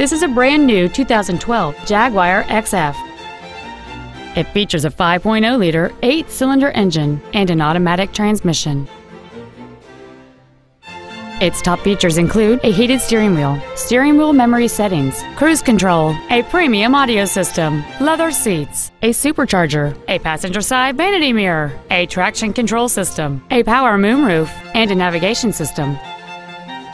This is a brand new 2012 Jaguar XF. It features a 5.0-liter eight-cylinder engine and an automatic transmission. Its top features include a heated steering wheel, steering wheel memory settings, cruise control, a premium audio system, leather seats, a supercharger, a passenger side vanity mirror, a traction control system, a power moonroof, and a navigation system.